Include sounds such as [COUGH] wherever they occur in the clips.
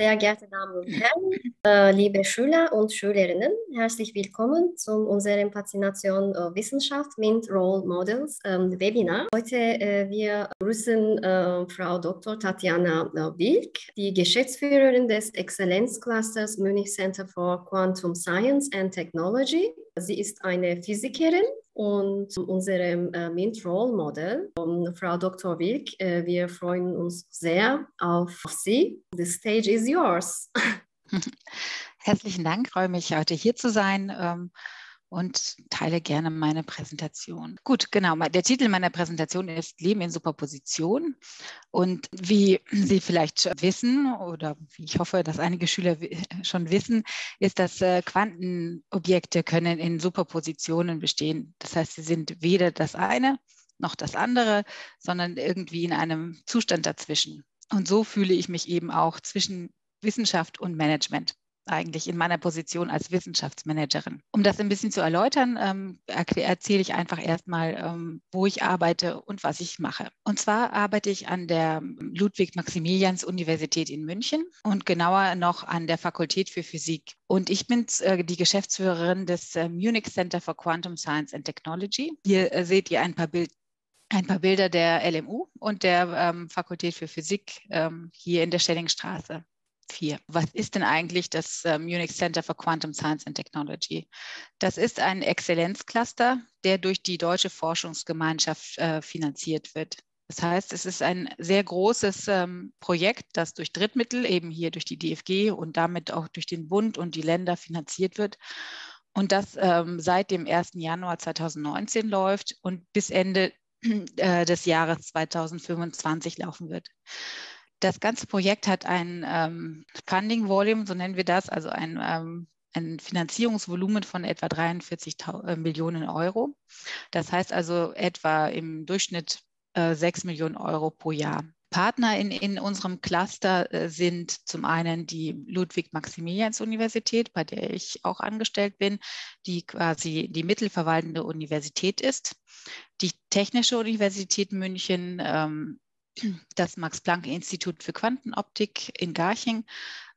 Sehr geehrte Damen und Herren, äh, liebe Schüler und Schülerinnen, herzlich willkommen zu unserem Faszination äh, Wissenschaft mit Role Models ähm, Webinar. Heute äh, wir begrüßen äh, Frau Dr. Tatjana äh, Wilk, die Geschäftsführerin des Exzellenzclusters Munich Center for Quantum Science and Technology. Sie ist eine Physikerin und unserem äh, MINT Role Model, um, Frau Dr. Wilk. Äh, wir freuen uns sehr auf Sie. The stage is yours. [LAUGHS] Herzlichen Dank, freue mich heute hier zu sein. Ähm, und teile gerne meine Präsentation. Gut, genau. Der Titel meiner Präsentation ist Leben in Superposition. Und wie Sie vielleicht wissen oder wie ich hoffe, dass einige Schüler [LAUGHS] schon wissen, ist, dass äh, Quantenobjekte können in Superpositionen bestehen. Das heißt, sie sind weder das eine noch das andere, sondern irgendwie in einem Zustand dazwischen. Und so fühle ich mich eben auch zwischen Wissenschaft und Management eigentlich in meiner Position als Wissenschaftsmanagerin. Um das ein bisschen zu erläutern, ähm, erzähle ich einfach erstmal, ähm, wo ich arbeite und was ich mache. Und zwar arbeite ich an der Ludwig-Maximilians-Universität in München und genauer noch an der Fakultät für Physik. Und ich bin äh, die Geschäftsführerin des äh, Munich Center for Quantum Science and Technology. Hier äh, seht ihr ein paar Bilder ein paar Bilder der LMU und der ähm, Fakultät für Physik ähm, hier in der Stellingstraße. 4. Was ist denn eigentlich das äh, Munich Center for Quantum Science and Technology? Das ist ein Exzellenzcluster, der durch die Deutsche Forschungsgemeinschaft äh, finanziert wird. Das heißt, es ist ein sehr großes ähm, Projekt, das durch Drittmittel, eben hier durch die DFG und damit auch durch den Bund und die Länder finanziert wird und das ähm, seit dem 1. Januar 2019 läuft und bis Ende äh, des Jahres 2025 laufen wird. Das ganze Projekt hat ein ähm, Funding Volume, so nennen wir das, also ein, ähm, ein Finanzierungsvolumen von etwa 43 äh, Millionen Euro. Das heißt also etwa im Durchschnitt äh, 6 Millionen Euro pro Jahr. Partner in, in unserem Cluster äh, sind zum einen die Ludwig-Maximilians-Universität, bei der ich auch angestellt bin, die quasi die mittelverwaltende Universität ist, die Technische Universität München, ähm, das Max-Planck-Institut für Quantenoptik in Garching,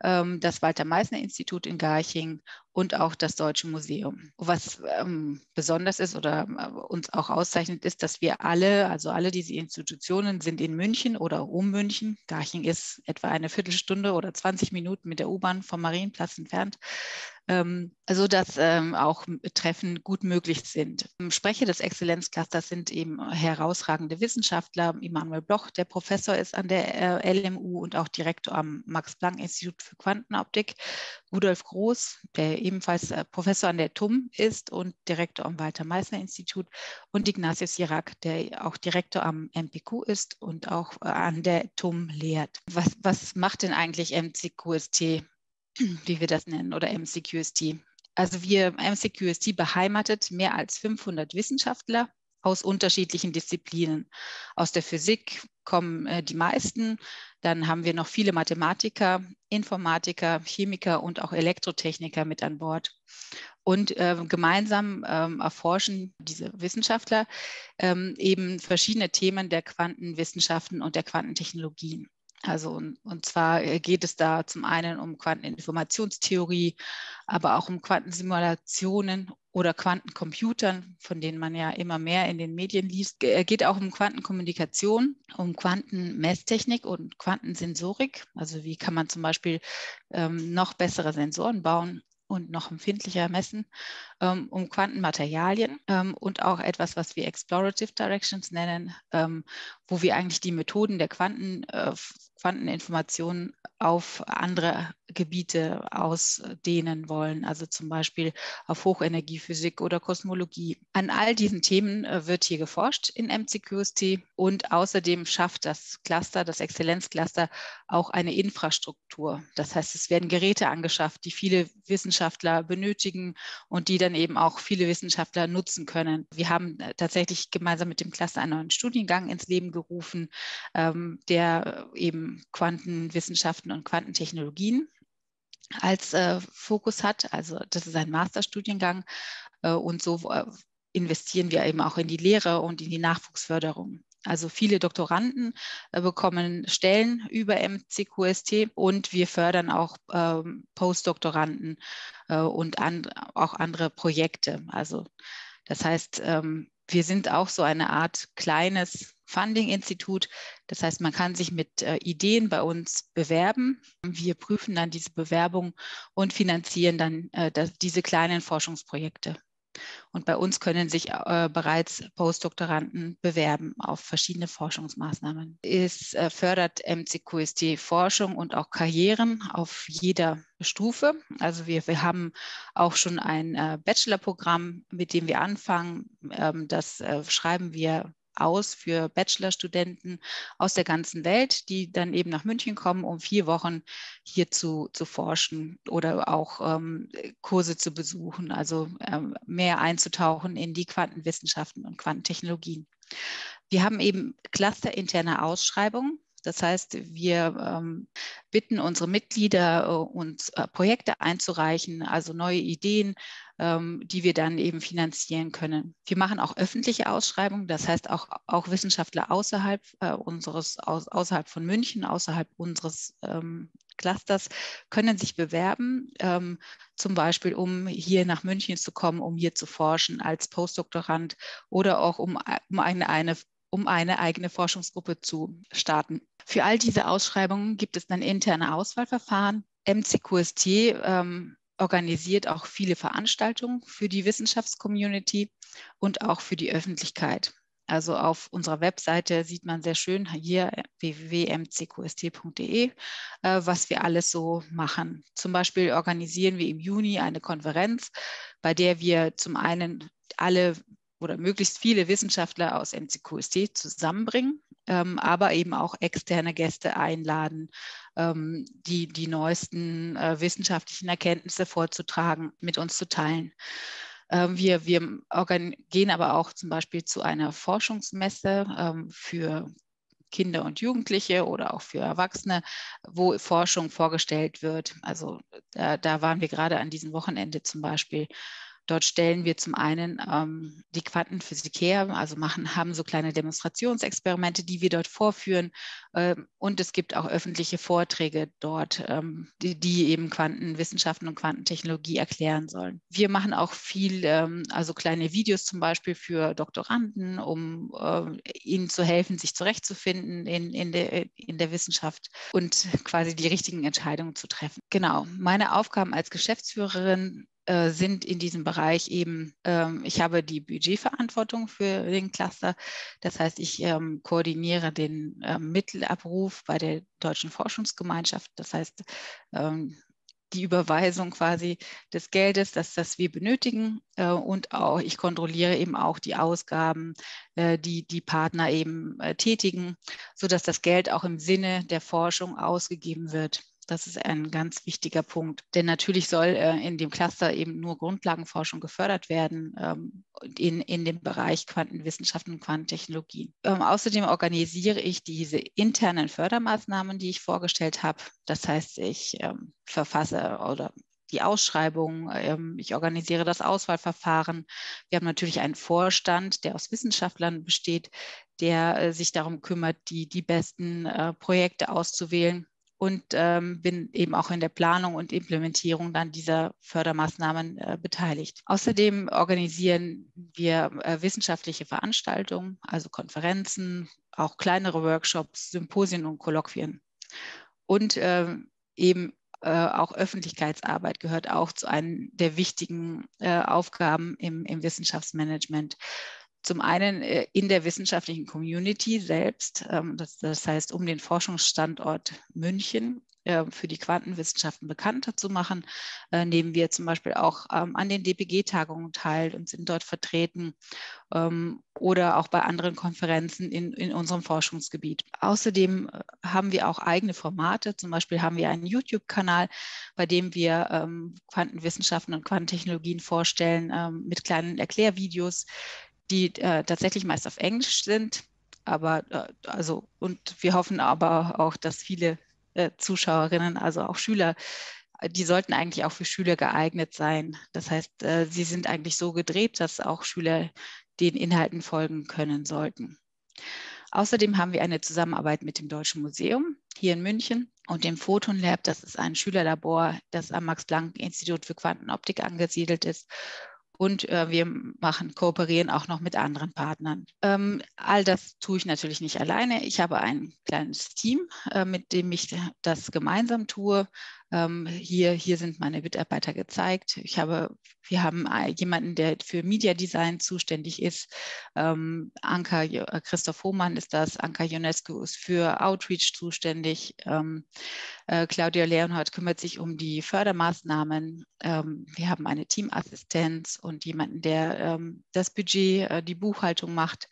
ähm, das Walter-Meissner-Institut in Garching und auch das Deutsche Museum. Was ähm, besonders ist oder äh, uns auch auszeichnet, ist, dass wir alle, also alle diese Institutionen sind in München oder um München. Garching ist etwa eine Viertelstunde oder 20 Minuten mit der U-Bahn vom Marienplatz entfernt ähm, so dass ähm, auch Treffen gut möglich sind. Sprecher des Exzellenzclusters sind eben herausragende Wissenschaftler. Immanuel Bloch, der Professor ist an der äh, LMU und auch Direktor am Max-Planck-Institut für Quantenoptik. Rudolf Groß, der ebenfalls äh, Professor an der TUM ist und Direktor am Walter-Meissner-Institut. Und Ignatius Jirak, der auch Direktor am MPQ ist und auch äh, an der TUM lehrt. Was, was macht denn eigentlich MCQST? Wie wir das nennen, oder MCQST. Also wir MCQST beheimatet mehr als 500 Wissenschaftler aus unterschiedlichen Disziplinen. Aus der Physik kommen äh, die meisten. Dann haben wir noch viele Mathematiker, Informatiker, Chemiker und auch Elektrotechniker mit an Bord. Und äh, gemeinsam ähm, erforschen diese Wissenschaftler ähm, eben verschiedene Themen der Quantenwissenschaften und der Quantentechnologien. Also und, und zwar äh, geht es da zum einen um Quanteninformationstheorie, aber auch um Quantensimulationen oder Quantencomputern, von denen man ja immer mehr in den Medien liest. Es äh, geht auch um Quantenkommunikation, um Quantenmesstechnik und Quantensensorik. Also wie kann man zum Beispiel ähm, noch bessere Sensoren bauen und noch empfindlicher messen, ähm, um Quantenmaterialien ähm, und auch etwas, was wir Explorative Directions nennen, ähm, wo wir eigentlich die Methoden der Quantenphysik Quanteninformationen auf andere Gebiete ausdehnen wollen, also zum Beispiel auf Hochenergiephysik oder Kosmologie. An all diesen Themen äh, wird hier geforscht in MCQST und außerdem schafft das Cluster, das Exzellenzcluster, auch eine Infrastruktur. Das heißt, es werden Geräte angeschafft, die viele Wissenschaftler benötigen und die dann eben auch viele Wissenschaftler nutzen können. Wir haben äh, tatsächlich gemeinsam mit dem Cluster einen neuen Studiengang ins Leben gerufen, ähm, der eben Quantenwissenschaften und Quantentechnologien als äh, Fokus hat. Also das ist ein Masterstudiengang äh, und so äh, investieren wir eben auch in die Lehre und in die Nachwuchsförderung. Also viele Doktoranden äh, bekommen Stellen über MCQST und wir fördern auch ähm, Postdoktoranden äh, und an, auch andere Projekte. Also das heißt, ähm, wir sind auch so eine Art kleines Funding-Institut. Das heißt, man kann sich mit äh, Ideen bei uns bewerben. Wir prüfen dann diese Bewerbung und finanzieren dann äh, das, diese kleinen Forschungsprojekte. Und bei uns können sich äh, bereits Postdoktoranden bewerben auf verschiedene Forschungsmaßnahmen. Es äh, fördert MCQST Forschung und auch Karrieren auf jeder Stufe. Also wir, wir haben auch schon ein äh, Bachelorprogramm, mit dem wir anfangen. Ähm, das äh, schreiben wir aus für Bachelorstudenten aus der ganzen Welt, die dann eben nach München kommen, um vier Wochen hier zu, zu forschen oder auch ähm, Kurse zu besuchen, also ähm, mehr einzutauchen in die Quantenwissenschaften und Quantentechnologien. Wir haben eben clusterinterne Ausschreibungen. Das heißt, wir ähm, bitten unsere Mitglieder, äh, uns äh, Projekte einzureichen, also neue Ideen, ähm, die wir dann eben finanzieren können. Wir machen auch öffentliche Ausschreibungen, das heißt auch, auch Wissenschaftler außerhalb äh, unseres, aus, außerhalb von München, außerhalb unseres ähm, Clusters können sich bewerben, ähm, zum Beispiel um hier nach München zu kommen, um hier zu forschen als Postdoktorand oder auch um, um eine, eine um eine eigene Forschungsgruppe zu starten. Für all diese Ausschreibungen gibt es dann interne Auswahlverfahren. MCQST ähm, organisiert auch viele Veranstaltungen für die Wissenschaftscommunity und auch für die Öffentlichkeit. Also auf unserer Webseite sieht man sehr schön hier www.mcqst.de, äh, was wir alles so machen. Zum Beispiel organisieren wir im Juni eine Konferenz, bei der wir zum einen alle oder möglichst viele Wissenschaftler aus MCQST zusammenbringen, ähm, aber eben auch externe Gäste einladen, ähm, die die neuesten äh, wissenschaftlichen Erkenntnisse vorzutragen, mit uns zu teilen. Ähm, wir, wir gehen aber auch zum Beispiel zu einer Forschungsmesse ähm, für Kinder und Jugendliche oder auch für Erwachsene, wo Forschung vorgestellt wird. Also da, da waren wir gerade an diesem Wochenende zum Beispiel Dort stellen wir zum einen ähm, die Quantenphysik her, also machen, haben so kleine Demonstrationsexperimente, die wir dort vorführen. Ähm, und es gibt auch öffentliche Vorträge dort, ähm, die, die, eben Quantenwissenschaften und Quantentechnologie erklären sollen. Wir machen auch viel, ähm, also kleine Videos zum Beispiel für Doktoranden, um äh, ihnen zu helfen, sich zurechtzufinden in, in, der, in der Wissenschaft und quasi die richtigen Entscheidungen zu treffen. Genau, meine Aufgaben als Geschäftsführerin äh, sind in diesem Bereich eben, ähm, ich habe die Budgetverantwortung für den Cluster. Das heißt, ich ähm, koordiniere den ähm, Mittelabruf bei der Deutschen Forschungsgemeinschaft. Das heißt, ähm, die Überweisung quasi des Geldes, das, das wir benötigen. Äh, und auch ich kontrolliere eben auch die Ausgaben, äh, die die Partner eben äh, tätigen, sodass das Geld auch im Sinne der Forschung ausgegeben wird. Das ist ein ganz wichtiger Punkt. Denn natürlich soll äh, in dem Cluster eben nur Grundlagenforschung gefördert werden ähm, in, in dem Bereich Quantenwissenschaften und Quantentechnologien. Ähm, außerdem organisiere ich diese internen Fördermaßnahmen, die ich vorgestellt habe. Das heißt, ich ähm, verfasse oder die Ausschreibung, ähm, ich organisiere das Auswahlverfahren. Wir haben natürlich einen Vorstand, der aus Wissenschaftlern besteht, der äh, sich darum kümmert, die, die besten äh, Projekte auszuwählen und ähm, bin eben auch in der Planung und Implementierung dann dieser Fördermaßnahmen äh, beteiligt. Außerdem organisieren wir äh, wissenschaftliche Veranstaltungen, also Konferenzen, auch kleinere Workshops, Symposien und Kolloquien. Und äh, eben auch Öffentlichkeitsarbeit gehört auch zu einem der wichtigen äh, Aufgaben im, im Wissenschaftsmanagement. Zum einen äh, in der wissenschaftlichen Community selbst, ähm, das, heißt um den Forschungsstandort München äh, für die Quantenwissenschaften bekannter zu machen, äh, nehmen wir zum Beispiel auch ähm, an den DPG-Tagungen teil und sind dort vertreten ähm, oder auch bei anderen Konferenzen in, in unserem Forschungsgebiet. Außerdem äh, haben wir auch eigene Formate. Zum Beispiel haben wir einen YouTube-Kanal, bei dem wir ähm, Quantenwissenschaften und Quantentechnologien vorstellen mit kleinen Erklärvideos, die tatsächlich meist auf Englisch sind aber also und wir hoffen aber auch, dass viele äh, Zuschauerinnen, also auch Schüler, äh, die sollten eigentlich auch für Schüler geeignet sein. Das heißt, äh, sie sind eigentlich so gedreht, dass auch Schüler den Inhalten folgen können sollten. Außerdem haben wir eine Zusammenarbeit mit dem Deutschen Museum hier in München und dem Photon Lab. Das ist ein Schülerlabor, das am Max-Planck-Institut für Quantenoptik angesiedelt ist und äh, wir machen, kooperieren auch noch mit anderen Partnern. Ähm, all das tue ich natürlich nicht alleine. Ich habe ein kleines Team, äh, mit dem ich das gemeinsam tue. Ähm, hier, hier sind meine Mitarbeiter gezeigt. Ich habe, wir haben jemanden, der für Media Design zuständig ist. Ähm, Anka, äh, Christoph Hohmann ist das. Anka Ionescu ist für Outreach zuständig. Ähm, äh, Claudia Leonhardt kümmert sich um die Fördermaßnahmen. Ähm, wir haben eine Teamassistenz und jemanden, der ähm, das Budget, äh, die Buchhaltung macht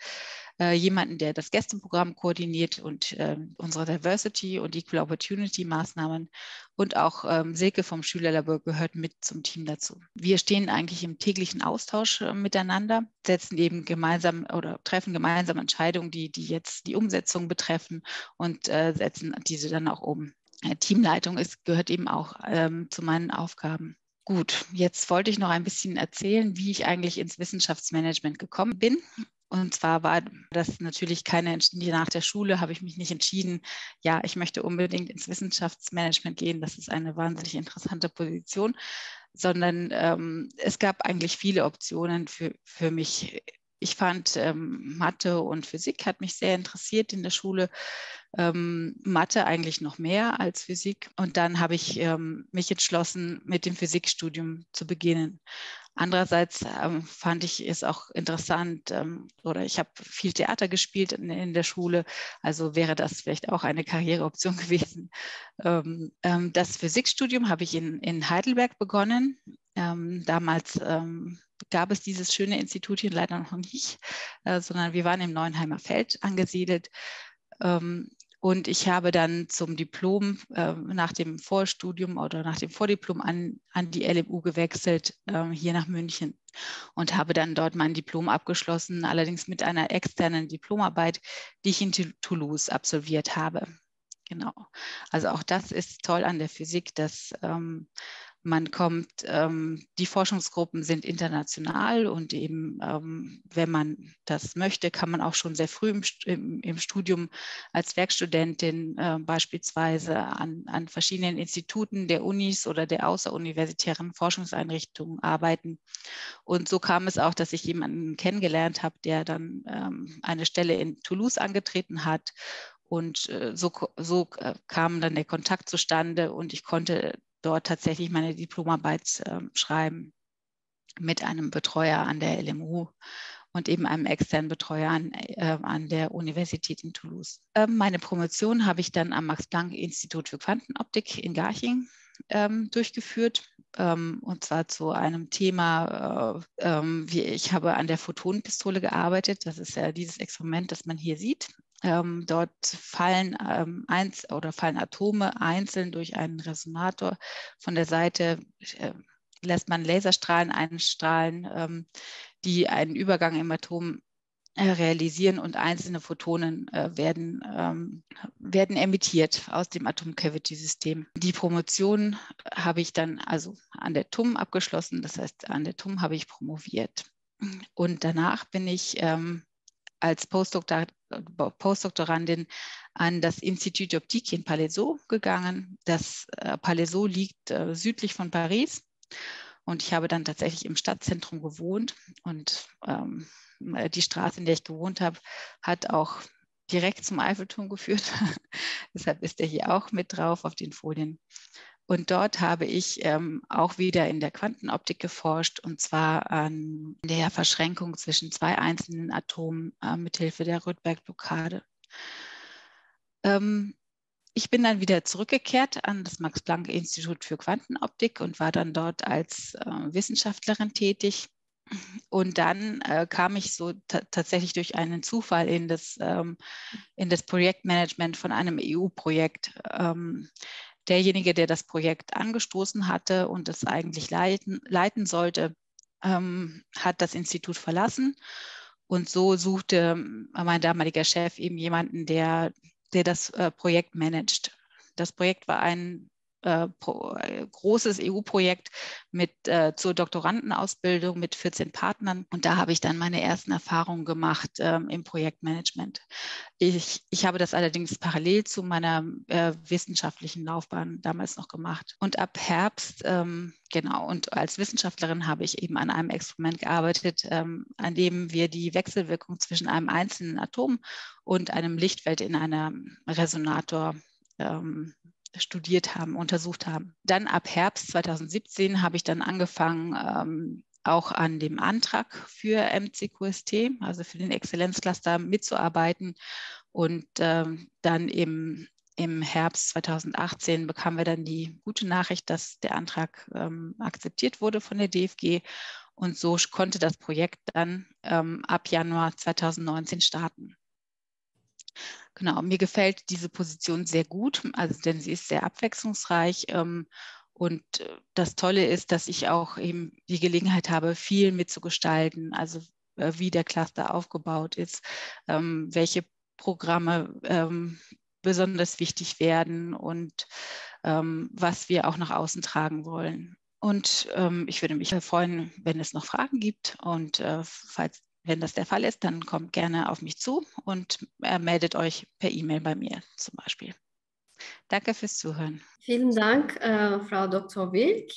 äh, jemanden, der das Gästeprogramm koordiniert und äh, unsere Diversity und Equal Opportunity Maßnahmen und auch ähm, Silke vom Schülerlabor gehört mit zum Team dazu. Wir stehen eigentlich im täglichen Austausch äh, miteinander, setzen eben gemeinsam oder treffen gemeinsam Entscheidungen, die, die jetzt die Umsetzung betreffen und äh, setzen diese dann auch um. Äh, Teamleitung ist, gehört eben auch ähm, zu meinen Aufgaben. Gut, jetzt wollte ich noch ein bisschen erzählen, wie ich eigentlich ins Wissenschaftsmanagement gekommen bin. Und zwar war das natürlich keine, nach der Schule habe ich mich nicht entschieden, ja, ich möchte unbedingt ins Wissenschaftsmanagement gehen, das ist eine wahnsinnig interessante Position, sondern ähm, es gab eigentlich viele Optionen für, für mich. Ich fand ähm, Mathe und Physik hat mich sehr interessiert in der Schule. Ähm, Mathe eigentlich noch mehr als Physik. Und dann habe ich ähm, mich entschlossen, mit dem Physikstudium zu beginnen. Andererseits ähm, fand ich es auch interessant, ähm, oder ich habe viel Theater gespielt in, in, der Schule, also wäre das vielleicht auch eine Karriereoption [LAUGHS] gewesen. Ähm, ähm, das Physikstudium habe ich in, in, Heidelberg begonnen. Ähm, damals ähm, gab es dieses schöne Institut hier leider noch nicht, äh, sondern wir waren im Neuenheimer Feld angesiedelt. Und ich habe dann zum Diplom äh, nach dem Vorstudium oder nach dem Vordiplom an, an die LMU gewechselt, äh, hier nach München und habe dann dort mein Diplom abgeschlossen, allerdings mit einer externen Diplomarbeit, die ich in Toulouse absolviert habe. Genau. Also auch das ist toll an der Physik, dass ähm, man kommt, ähm, die Forschungsgruppen sind international und eben, ähm, wenn man das möchte, kann man auch schon sehr früh im, im, Studium als Werkstudentin äh, beispielsweise an, an verschiedenen Instituten der Unis oder der außeruniversitären Forschungseinrichtungen arbeiten. Und so kam es auch, dass ich jemanden kennengelernt habe, der dann ähm, eine Stelle in Toulouse angetreten hat und äh, so, so äh, kam dann der Kontakt zustande und ich konnte dort tatsächlich meine Diplomarbeit äh, schreiben mit einem Betreuer an der LMU und eben einem externen Betreuer an, äh, an der Universität in Toulouse. Ähm, meine Promotion habe ich dann am Max-Planck-Institut für Quantenoptik in Garching ähm, durchgeführt. Ähm, und zwar zu einem Thema, äh, ähm, wie ich habe an der Photonenpistole gearbeitet. Das ist ja dieses Experiment, das man hier sieht. Ähm, dort fallen, ähm, eins, oder fallen Atome einzeln durch einen Resonator. Von der Seite äh, lässt man Laserstrahlen einstrahlen, ähm, die einen Übergang im Atom äh, realisieren und einzelne Photonen äh, werden, ähm, werden emittiert aus dem Atom-Cavity-System. Die Promotion habe ich dann also an der TUM abgeschlossen, das heißt an der TUM habe ich promoviert. Und danach bin ich ähm, als Postdoktor Postdoktorandin an das Institut d'Optique in Palaiseau gegangen. Das äh, Palaiseau liegt äh, südlich von Paris und ich habe dann tatsächlich im Stadtzentrum gewohnt und ähm, äh, die Straße, in der ich gewohnt habe, hat auch direkt zum Eiffelturm geführt. [LAUGHS] Deshalb ist er hier auch mit drauf auf den Folien. Und dort habe ich ähm, auch wieder in der Quantenoptik geforscht und zwar an der Verschränkung zwischen zwei einzelnen Atomen äh, mithilfe der Rödberg-Blockade. Ähm, ich bin dann wieder zurückgekehrt an das Max-Planck-Institut für Quantenoptik und war dann dort als äh, Wissenschaftlerin tätig. Und dann äh, kam ich so tatsächlich durch einen Zufall in das, ähm, in das Projektmanagement von einem EU-Projekt. Ähm, derjenige, der das Projekt angestoßen hatte und es eigentlich leiten, leiten sollte, ähm, hat das Institut verlassen. Und so suchte mein damaliger Chef eben jemanden, der, der das äh, Projekt managt. Das Projekt war ein äh, äh, großes EU-Projekt mit äh, zur Doktorandenausbildung mit 14 Partnern. Und da habe ich dann meine ersten Erfahrungen gemacht ähm, im Projektmanagement. Ich, ich habe das allerdings parallel zu meiner äh, wissenschaftlichen Laufbahn damals noch gemacht. Und ab Herbst, ähm, genau, und als Wissenschaftlerin habe ich eben an einem Experiment gearbeitet, ähm, an dem wir die Wechselwirkung zwischen einem einzelnen Atom und einem Lichtfeld in einem Resonator ähm, studiert haben, untersucht haben. Dann ab Herbst 2017 habe ich dann angefangen, ähm, auch an dem Antrag für MCQST, also für den Exzellenzcluster, mitzuarbeiten. Und ähm, dann im, im Herbst 2018 bekamen wir dann die gute Nachricht, dass der Antrag ähm, akzeptiert wurde von der DFG. Und so konnte das Projekt dann ähm, ab Januar 2019 starten. Genau, mir gefällt diese Position sehr gut, also denn sie ist sehr abwechslungsreich. Ähm, und äh, das Tolle ist, dass ich auch eben die Gelegenheit habe, viel mitzugestalten, also äh, wie der Cluster aufgebaut ist, ähm, welche Programme ähm, besonders wichtig werden und ähm, was wir auch nach außen tragen wollen. Und ähm, ich würde mich freuen, wenn es noch Fragen gibt. Und äh, falls wenn das der Fall ist, dann kommt gerne auf mich zu und äh, meldet euch per E-Mail bei mir zum Beispiel. Danke fürs Zuhören. Vielen Dank, äh, Frau Dr. Wilk.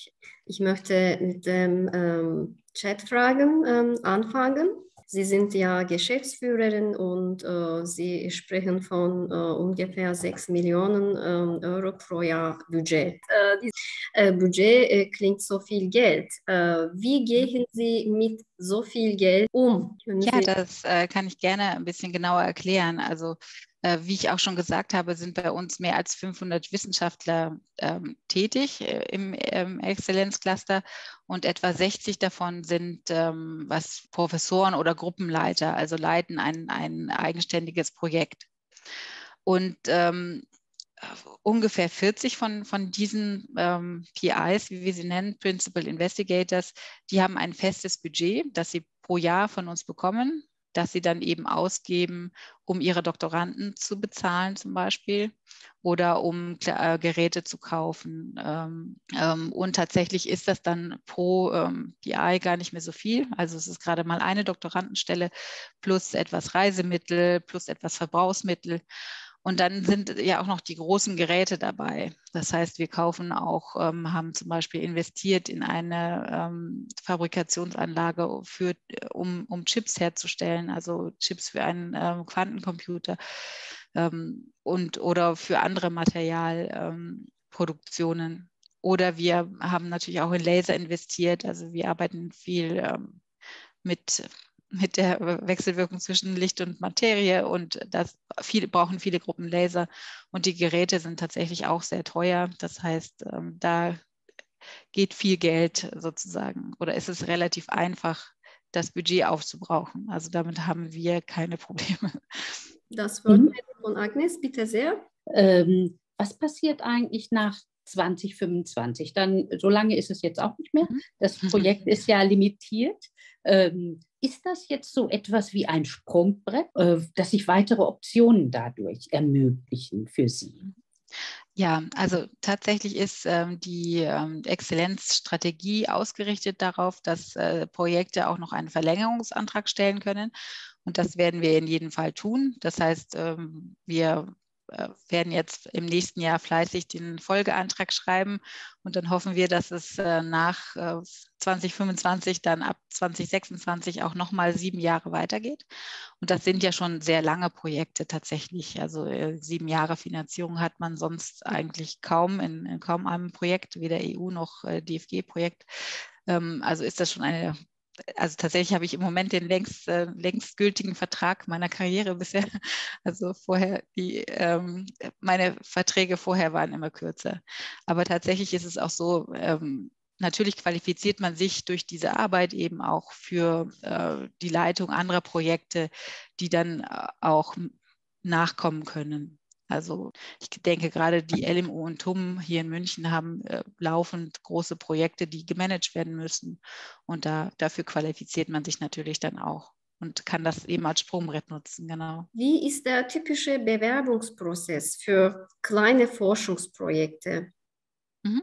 Ich möchte mit den ähm, Chatfragen ähm, anfangen. Sie sind ja Geschäftsführerin und äh, Sie sprechen von äh, ungefähr 6 Millionen äh, Euro pro Jahr Budget. Äh, dieses äh, Budget äh, klingt so viel Geld. wie gehen Sie mit so viel Geld um? ja, das kann ich gerne ein bisschen genauer erklären. Also wie ich auch schon gesagt habe, sind bei uns mehr als 500 Wissenschaftler ähm, tätig äh, im ähm, Exzellenzcluster und etwa 60 davon sind ähm, was Professoren oder Gruppenleiter, also leiten ein, ein eigenständiges Projekt. Und ähm, ungefähr 40 von, von diesen ähm, PIs, wie wir sie nennen, Principal Investigators, die haben ein festes Budget, das sie pro Jahr von uns bekommen dass sie dann eben ausgeben, um ihre Doktoranden zu bezahlen zum Beispiel oder um äh, Geräte zu kaufen. Ähm, ähm, und tatsächlich ist das dann pro ähm, BI gar nicht mehr so viel. Also es ist gerade mal eine Doktorandenstelle plus etwas Reisemittel plus etwas Verbrauchsmittel. Und dann sind ja auch noch die großen Geräte dabei. Das heißt, wir kaufen auch, ähm, haben zum Beispiel investiert in eine ähm, Fabrikationsanlage, für, um, um Chips herzustellen, also Chips für einen ähm, Quantencomputer ähm, und oder für andere Materialproduktionen. Ähm, oder wir haben natürlich auch in Laser investiert. Also wir arbeiten viel ähm, mit mit der Wechselwirkung zwischen Licht und Materie und das viele, brauchen viele Gruppen Laser und die Geräte sind tatsächlich auch sehr teuer. Das heißt, ähm, da geht viel Geld sozusagen oder ist es relativ einfach, das Budget aufzubrauchen. Also damit haben wir keine Probleme. Das Wort mhm. von Agnes, bitte sehr. Ähm, was passiert eigentlich nach 2025? Dann, so lange ist es jetzt auch nicht mehr. Mhm. Das Projekt ist ja limitiert. Ähm, ist das jetzt so etwas wie ein Sprungbrett, äh, dass sich weitere Optionen dadurch ermöglichen für Sie? Ja, also tatsächlich ist ähm, die ähm, Exzellenzstrategie ausgerichtet darauf, dass äh, Projekte auch noch einen Verlängerungsantrag stellen können. Und das werden wir in jedem Fall tun. Das heißt, ähm, wir werden jetzt im nächsten Jahr fleißig den Folgeantrag schreiben und dann hoffen wir, dass es äh, nach äh, 2025 dann ab 2026 auch nochmal sieben Jahre weitergeht. Und das sind ja schon sehr lange Projekte tatsächlich. Also äh, sieben Jahre Finanzierung hat man sonst eigentlich kaum in, in kaum einem Projekt, weder EU noch äh, DFG-Projekt. Ähm, also ist das schon eine also tatsächlich habe ich im Moment den längst, äh, längst gültigen Vertrag meiner Karriere [LAUGHS] bisher. Also vorher, die, ähm, meine Verträge vorher waren immer kürzer. Aber tatsächlich ist es auch so, ähm, natürlich qualifiziert man sich durch diese Arbeit eben auch für äh, die Leitung anderer Projekte, die dann äh, auch nachkommen können. Also ich denke gerade die LMU und TUM hier in München haben äh, laufend große Projekte, die gemanagt werden müssen. Und da, dafür qualifiziert man sich natürlich dann auch und kann das eben als Sprungbrett nutzen, genau. Wie ist der typische Bewerbungsprozess für kleine Forschungsprojekte? Mhm.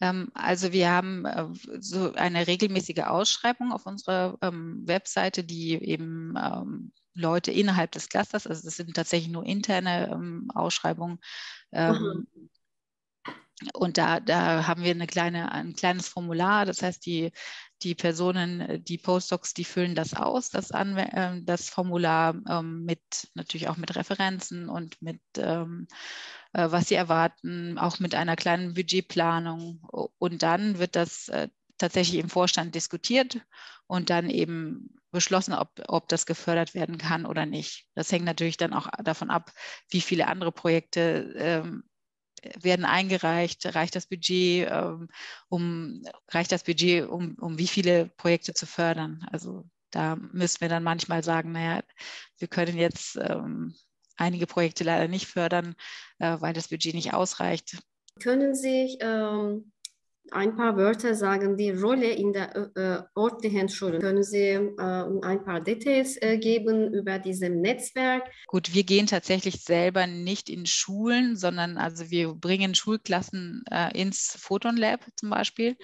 Ähm, also wir haben äh, so eine regelmäßige Ausschreibung auf unserer ähm, Webseite, die eben ähm, Leute innerhalb des Clusters, also das sind tatsächlich nur interne Ausschreibungen. Ähm, und da, da haben wir eine kleine, ein kleines Formular, das heißt, die, die Personen, die Postdocs, die füllen das aus, das, Anw das Formular ähm, mit natürlich auch mit Referenzen und mit ähm, was sie erwarten, auch mit einer kleinen Budgetplanung. Und dann wird das äh, tatsächlich im Vorstand diskutiert und dann eben beschlossen, ob, ob das gefördert werden kann oder nicht. Das hängt natürlich dann auch davon ab, wie viele andere Projekte ähm, werden eingereicht, reicht das Budget, ähm, um, reicht das Budget, um, um wie viele Projekte zu fördern. Also da müssen wir dann manchmal sagen, naja, wir können jetzt ähm, einige Projekte leider nicht fördern, äh, weil das Budget nicht ausreicht. Können Sie ähm, ein paar Wörter sagen, die Rolle in der äh, örtlichen Schule. Können Sie äh, ein paar Details äh, geben über dieses Netzwerk? Gut, wir gehen tatsächlich selber nicht in Schulen, sondern also wir bringen Schulklassen äh, ins Photon Lab zum Beispiel.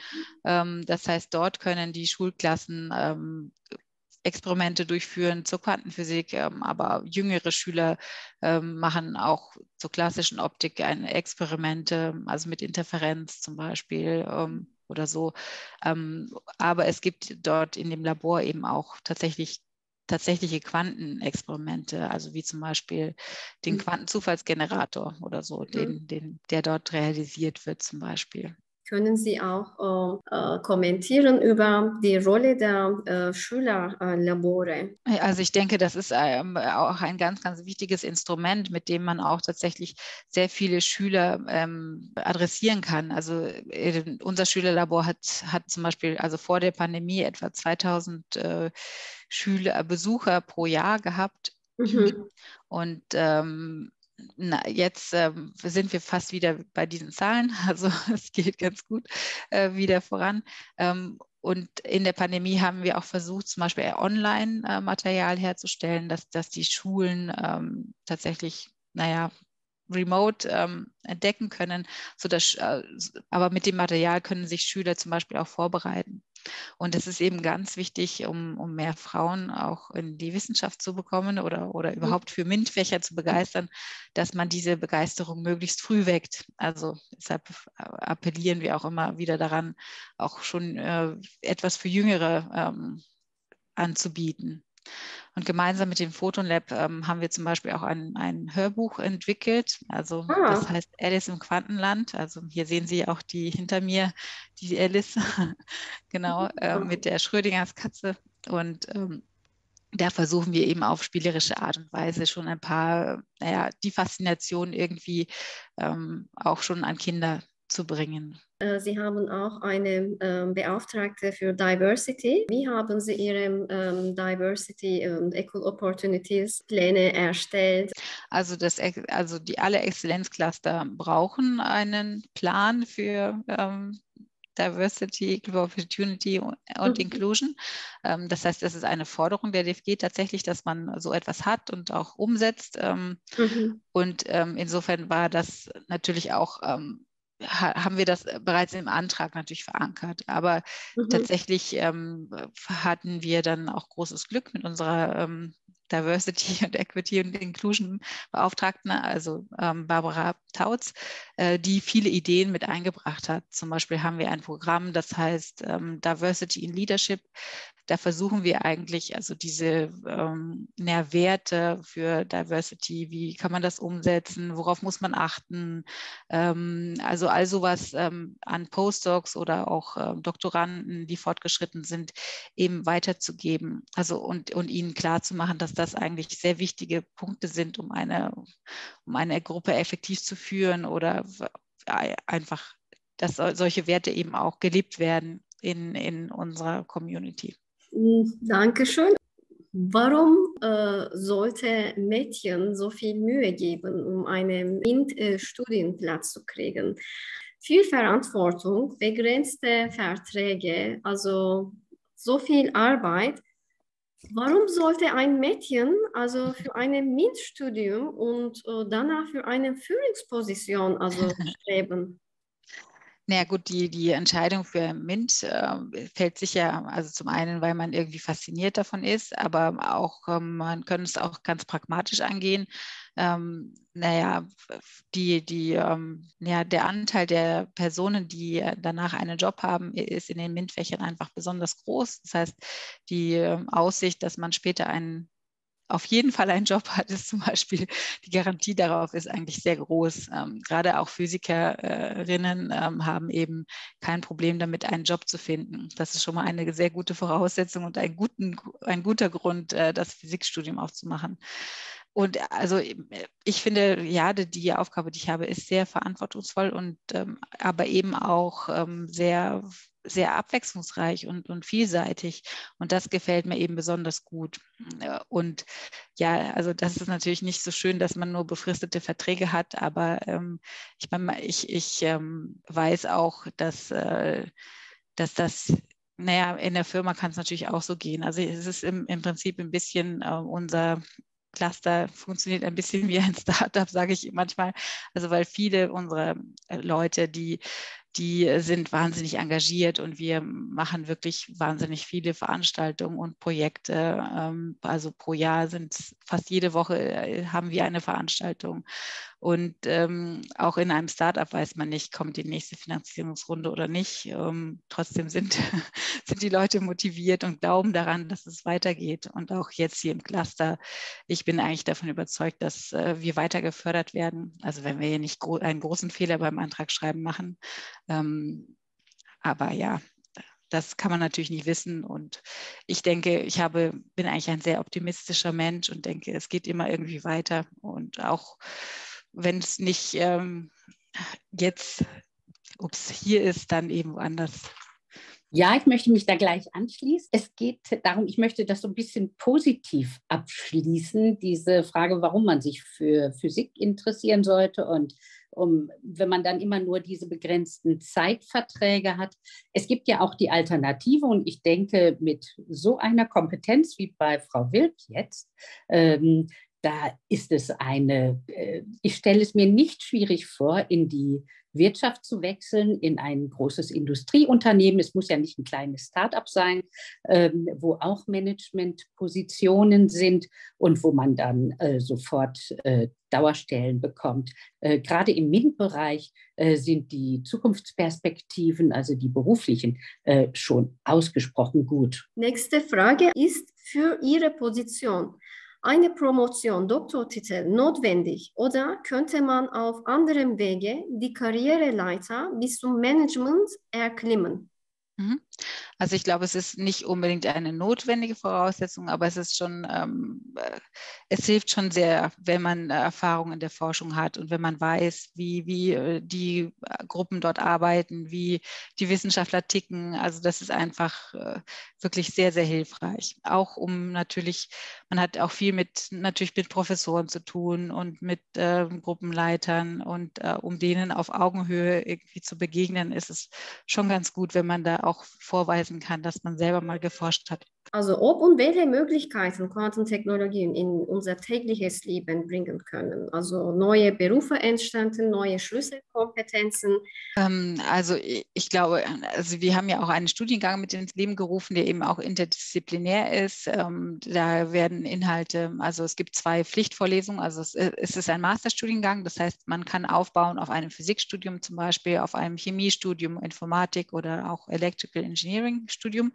Ähm, das heißt, dort können die Schulklassen ähm, Experimente durchführen zur Quantenphysik, ähm, aber jüngere Schüler ähm, machen auch zur klassischen Optik Experimente, also mit Interferenz zum Beispiel ähm, oder so. Aber es gibt dort in dem Labor eben auch tatsächlich tatsächliche Quantenexperimente, also wie zum Beispiel den mhm. Quantenzufallsgenerator oder so, den, den, der dort realisiert wird zum Beispiel können Sie auch äh, äh, kommentieren über die Rolle der äh, Schülerlabore? Also ich denke, das ist ähm, auch ein ganz, ganz wichtiges Instrument, mit dem man auch tatsächlich sehr viele Schüler ähm, adressieren kann. Also äh, unser Schülerlabor hat, hat zum Beispiel also vor der Pandemie etwa 2000 äh, Schüler, Besucher pro Jahr gehabt. Mhm. Und ähm, na, jetzt äh, sind wir fast wieder bei diesen Zahlen. [LAUGHS] Also es geht ganz gut äh, wieder voran. Ähm, und in der Pandemie haben wir auch versucht, zum Beispiel Online-Material herzustellen, dass, dass die Schulen ähm, tatsächlich, naja, remote ähm, entdecken können, sodass, äh, aber mit dem Material können sich Schüler zum Beispiel auch vorbereiten. Und es ist eben ganz wichtig, um, um mehr Frauen auch in die Wissenschaft zu bekommen oder, oder mhm. überhaupt für MINT-Fächer zu begeistern, dass man diese Begeisterung möglichst früh weckt. Also deshalb appellieren wir auch immer wieder daran, auch schon äh, etwas für Jüngere ähm, anzubieten. Und gemeinsam mit dem Photon Lab ähm, haben wir zum Beispiel auch ein, ein Hörbuch entwickelt. Also ah. das heißt Alice im Quantenland. Also hier sehen Sie auch die hinter mir, die Alice, [LAUGHS] genau, äh, mit der Schrödingers Katze. Und ähm, da versuchen wir eben auf spielerische Art und Weise schon ein paar, naja, die Faszination irgendwie ähm, auch schon an Kinder zu bringen. Äh, Sie haben auch eine ähm, Beauftragte für Diversity. Wie haben Sie Ihre ähm, Diversity und Equal Opportunities Pläne erstellt? Also, das, also die alle Exzellenzcluster brauchen einen Plan für ähm, Diversity, Equal Opportunity und mhm. Inclusion. Ähm, das heißt, es ist eine Forderung der DFG tatsächlich, dass man so etwas hat und auch umsetzt. Ähm, mhm. Und ähm, insofern war das natürlich auch haben wir das äh, bereits im Antrag natürlich verankert. Aber mhm. tatsächlich ähm, hatten wir dann auch großes Glück mit unserer ähm, Diversity [LAUGHS] und Equity und Inclusion Beauftragten, also ähm, Barbara Tautz, die viele Ideen mit eingebracht hat. Zum Beispiel haben wir ein Programm, das heißt ähm, Diversity in Leadership. Da versuchen wir eigentlich, also diese ähm, ja, Werte für Diversity, wie kann man das umsetzen, worauf muss man achten, ähm, also all sowas ähm, an Postdocs oder auch äh, Doktoranden, die fortgeschritten sind, eben weiterzugeben, also und, und ihnen klarzumachen, dass das eigentlich sehr wichtige Punkte sind, um eine, um eine Gruppe effektiv zu führen oder einfach, dass solche Werte eben auch gelebt werden in, in unserer Community. Dankeschön. Warum äh, sollte Mädchen so viel Mühe geben, um einen MINT-Studienplatz zu kriegen? Viel Verantwortung, begrenzte Verträge, also so viel Arbeit. Warum sollte ein Mädchen also für ein MINT-Studium und äh, danach für eine Führungsposition also [LAUGHS] streben? Naja gut, die, die Entscheidung für MINT äh, fällt sicher, also zum einen, weil man irgendwie fasziniert davon ist, aber auch, ähm, man könnte es auch ganz pragmatisch angehen. Ähm, naja, die, die, ähm, ja, der Anteil der Personen, die danach einen Job haben, ist in den MINT-Fächern einfach besonders groß. Das heißt, die ähm, Aussicht, dass man später einen auf jeden Fall einen Job hat, ist [LAUGHS] zum Beispiel die Garantie darauf ist eigentlich sehr groß. Ähm, gerade auch Physikerinnen ähm, haben eben kein Problem damit, einen Job zu finden. Das ist schon mal eine sehr gute Voraussetzung und ein, guten, ein guter Grund, äh, das Physikstudium auch zu machen. Und also ich finde, ja, die Aufgabe, die ich habe, ist sehr verantwortungsvoll und ähm, aber eben auch ähm, sehr sehr abwechslungsreich und, und vielseitig. Und das gefällt mir eben besonders gut. Und ja, also das ist natürlich nicht so schön, dass man nur befristete Verträge hat, aber ähm, ich, meine, ich, ich ähm, weiß auch, dass, äh, dass das naja, in der Firma kann es natürlich auch so gehen. Also es ist im, im Prinzip ein bisschen äh, unser Cluster funktioniert ein bisschen wie ein Startup, [LAUGHS] sage ich manchmal. Also weil viele unserer äh, Leute, die die sind wahnsinnig engagiert und wir machen wirklich wahnsinnig viele Veranstaltungen und Projekte. Ähm, also pro Jahr sind fast jede Woche äh, haben wir eine Veranstaltung. Und ähm, auch in einem Startup weiß man nicht, kommt die nächste Finanzierungsrunde oder nicht. Ähm, trotzdem sind, [LAUGHS] sind die Leute motiviert und glauben daran, dass es weitergeht. Und auch jetzt hier im Cluster, ich bin eigentlich davon überzeugt, dass äh, wir weiter gefördert werden. Also wenn wir hier nicht gro einen großen Fehler beim Antragschreiben machen. Ähm, aber ja, das kann man natürlich nicht wissen. Und ich denke, ich habe, bin eigentlich ein sehr optimistischer Mensch und denke, es geht immer irgendwie weiter. Und auch wenn es nicht ähm, jetzt, ups, hier ist, dann eben woanders. Ja, ich möchte mich da gleich anschließen. Es geht darum, ich möchte das so ein bisschen positiv abschließen, diese Frage, warum man sich für Physik interessieren sollte und um, wenn man dann immer nur diese begrenzten Zeitverträge hat. Es gibt ja auch die Alternative und ich denke, mit so einer Kompetenz wie bei Frau Wild jetzt, ähm, da ist es eine, äh, ich stelle es mir nicht schwierig vor, in die Wirtschaft zu wechseln, in ein großes Industrieunternehmen. Es muss ja nicht ein kleines Start-up sein, ähm, wo auch Managementpositionen sind und wo man dann äh, sofort äh, Dauerstellen bekommt. Gerade im MINT-Bereich sind die Zukunftsperspektiven, also die beruflichen, schon ausgesprochen gut. Nächste Frage ist für Ihre Position eine Promotion, Doktortitel notwendig oder könnte man auf anderem Wege die Karriereleiter bis zum Management erklimmen? Also ich glaube, es ist nicht unbedingt eine notwendige Voraussetzung, aber es ist schon, ähm, äh, es hilft schon sehr, wenn man äh, Erfahrung in der Forschung hat und wenn man weiß, wie, wie äh, die Gruppen dort arbeiten, wie die Wissenschaftler ticken. Also das ist einfach äh, wirklich sehr, sehr hilfreich. Auch um natürlich, man hat auch viel mit natürlich mit Professoren zu tun und mit äh, Gruppenleitern und äh, um denen auf Augenhöhe irgendwie zu begegnen, ist es schon ganz gut, wenn man da auch vorweisen kann, dass man selber mal geforscht hat. Also ob und welche Möglichkeiten Quantentechnologien in unser tägliches Leben bringen können. Also neue Berufe entstanden, neue Schlüsselkompetenzen. Ähm, also ich, glaube, also wir haben ja auch einen Studiengang mit ins Leben gerufen, der eben auch interdisziplinär ist. Ähm, da werden Inhalte, also es gibt zwei Pflichtvorlesungen, also es, es ist ein Masterstudiengang, das heißt, man kann aufbauen auf einem Physikstudium zum Beispiel, auf einem Chemiestudium, Informatik oder auch Electrical Engineering Studium.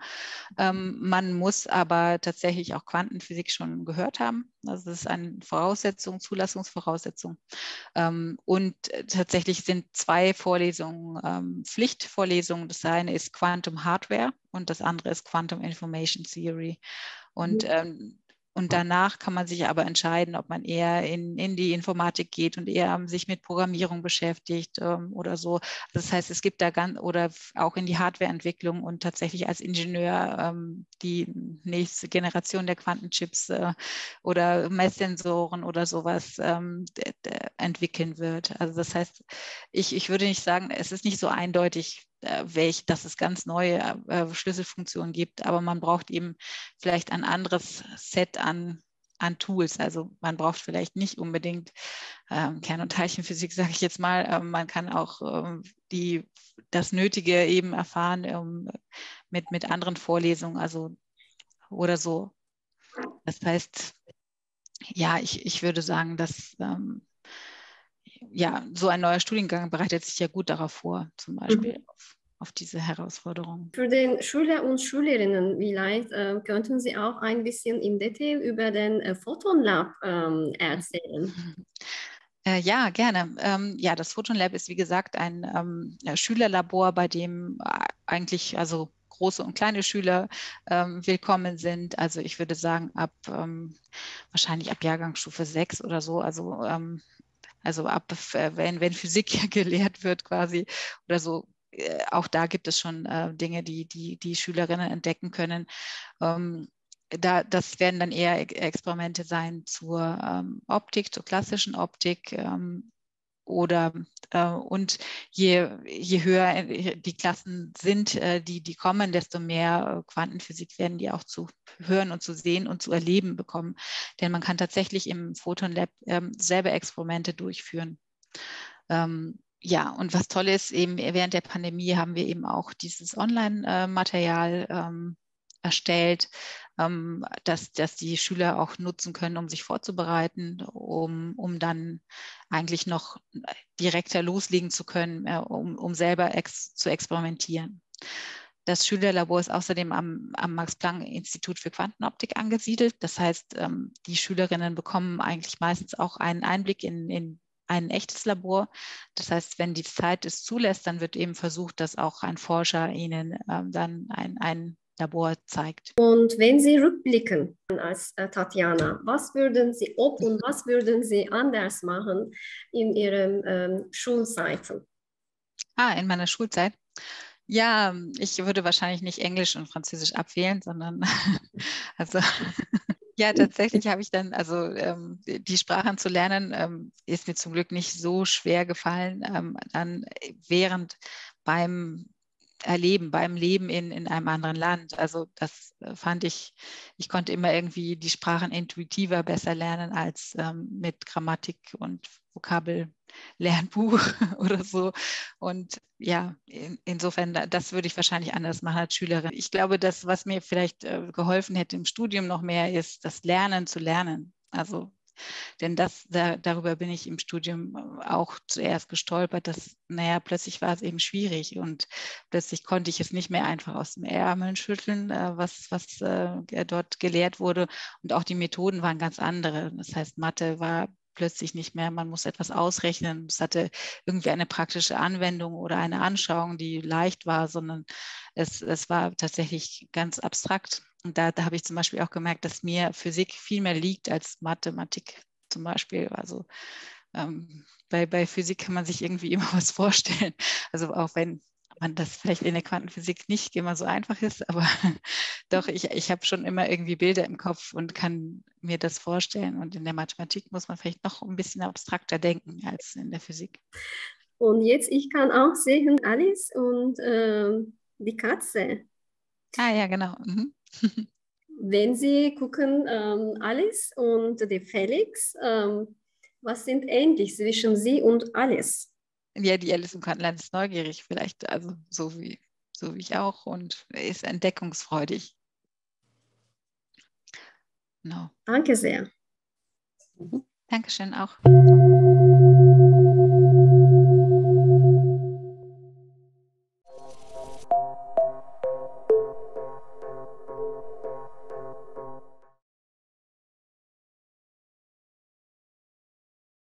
Ähm, man muss aber tatsächlich auch Quantenphysik schon gehört haben. Also das ist eine Voraussetzung, Zulassungsvoraussetzung. Ähm, und tatsächlich sind zwei Vorlesungen ähm, Pflichtvorlesungen. Das eine ist Quantum Hardware und das andere ist Quantum Information Theory. Und ähm, und danach kann man sich aber entscheiden, ob man eher in, in die Informatik geht und eher sich mit Programmierung beschäftigt ähm, oder so. Das heißt, es gibt da ganz oder auch in die Hardwareentwicklung und tatsächlich als Ingenieur ähm, die nächste Generation der Quantenchips äh, oder Messsensoren oder sowas ähm, entwickeln wird. Also das heißt, ich, ich würde nicht sagen, es ist nicht so eindeutig, welch, dass es ganz neue äh, Schlüsselfunktionen gibt, aber man braucht eben vielleicht ein anderes Set an, an Tools. Also man braucht vielleicht nicht unbedingt ähm, Kern- und Teilchenphysik, [LAUGHS] sage ich jetzt mal. Ähm, man kann auch ähm, die, das Nötige eben erfahren ähm, mit, mit anderen Vorlesungen, also oder so. Das heißt, ja, ich, ich würde sagen, dass ähm, ja, so ein neuer Studiengang bereitet sich ja gut darauf vor, zum Beispiel mhm. auf, auf, diese Herausforderungen. Für den Schüler und Schülerinnen vielleicht äh, könnten Sie auch ein bisschen im Detail über den äh, Photon Lab ähm, erzählen. Äh, ja, gerne. Ähm, ja, das Photon Lab ist wie gesagt ein ähm, Schülerlabor, bei dem äh, eigentlich also große und kleine Schüler ähm, willkommen sind. Also ich würde sagen, ab ähm, wahrscheinlich ab Jahrgangsstufe 6 oder so. Also ähm, also ab, äh, wenn, wenn Physik [LAUGHS] gelehrt wird quasi oder so, äh, auch da gibt es schon äh, Dinge, die, die die Schülerinnen entdecken können. Ähm, da, das werden dann eher Experimente sein zur ähm, Optik, zur klassischen Optik, ähm, oder äh, und je, je höher die Klassen sind, äh, die, die kommen, desto mehr äh, Quantenphysik werden die auch zu hören und zu sehen und zu erleben bekommen. Denn man kann tatsächlich im Photon Lab ähm, selber Experimente durchführen. Ähm, ja, und was toll ist, eben während der Pandemie haben wir eben auch dieses Online-Material ähm, erstellt, ähm, dass, dass die Schüler auch nutzen können, um sich vorzubereiten, um, um dann eigentlich noch direkter loslegen zu können, äh, um, um selber ex zu experimentieren. Das Schülerlabor ist außerdem am, am Max-Planck-Institut für Quantenoptik angesiedelt. Das heißt, ähm, die Schülerinnen bekommen eigentlich meistens auch einen Einblick in, in ein echtes Labor. Das heißt, wenn die Zeit es zulässt, dann wird eben versucht, dass auch ein Forscher ihnen ähm, dann ein, ein Labor zeigt. Und wenn Sie rückblicken als äh, Tatjana, was würden Sie, ob und was würden Sie anders machen in Ihren ähm, Schulzeiten? Ah, in meiner Schulzeit. Ja, ich würde wahrscheinlich nicht Englisch und Französisch abwählen, sondern [LAUGHS] also [LAUGHS] ja, tatsächlich habe ich dann, also ähm, die Sprachen zu lernen, ähm, ist mir zum Glück nicht so schwer gefallen. Ähm, dann während beim erleben beim Leben in, in einem anderen Land. Also das äh, fand ich, ich konnte immer irgendwie die Sprachen intuitiver besser lernen als ähm, mit Grammatik und Vokabellernbuch [LAUGHS] oder so. Und ja, in, insofern, das würde ich wahrscheinlich anders machen als Schülerin. Ich glaube, das, was mir vielleicht äh, geholfen hätte im Studium noch mehr, ist das Lernen zu lernen. Also denn das, da, darüber bin ich im Studium äh, auch zuerst gestolpert, dass, naja, plötzlich war es eben schwierig und plötzlich konnte ich es nicht mehr einfach aus dem Ärmeln schütteln, äh, was, was äh, dort gelehrt wurde. Und auch die Methoden waren ganz andere. Das heißt, Mathe war plötzlich nicht mehr, man muss etwas ausrechnen. Es hatte irgendwie eine praktische Anwendung oder eine Anschauung, die leicht war, sondern es, es war tatsächlich ganz abstrakt. Und da, da habe ich zum Beispiel auch gemerkt, dass mir Physik viel mehr liegt als Mathematik zum Beispiel. Also ähm, bei, bei Physik kann man sich irgendwie [LAUGHS] immer was vorstellen. Also auch wenn man das vielleicht in der Quantenphysik nicht immer so einfach ist, aber [LAUGHS] doch, ich, ich habe schon immer irgendwie Bilder im Kopf und kann mir das vorstellen. Und in der Mathematik muss man vielleicht noch ein bisschen abstrakter denken als in der Physik. Und jetzt, ich kann auch sehen, Alice und äh, die Katze. Ah ja, genau. Mhm. Wenn Sie gucken, ähm, Alice und die Felix, ähm, was sind ähnlich zwischen Sie und Alice? Ja, die Alice im Kartenland ist neugierig, vielleicht, also so wie, so wie ich auch und ist entdeckungsfreudig. No. Danke sehr. Dankeschön auch.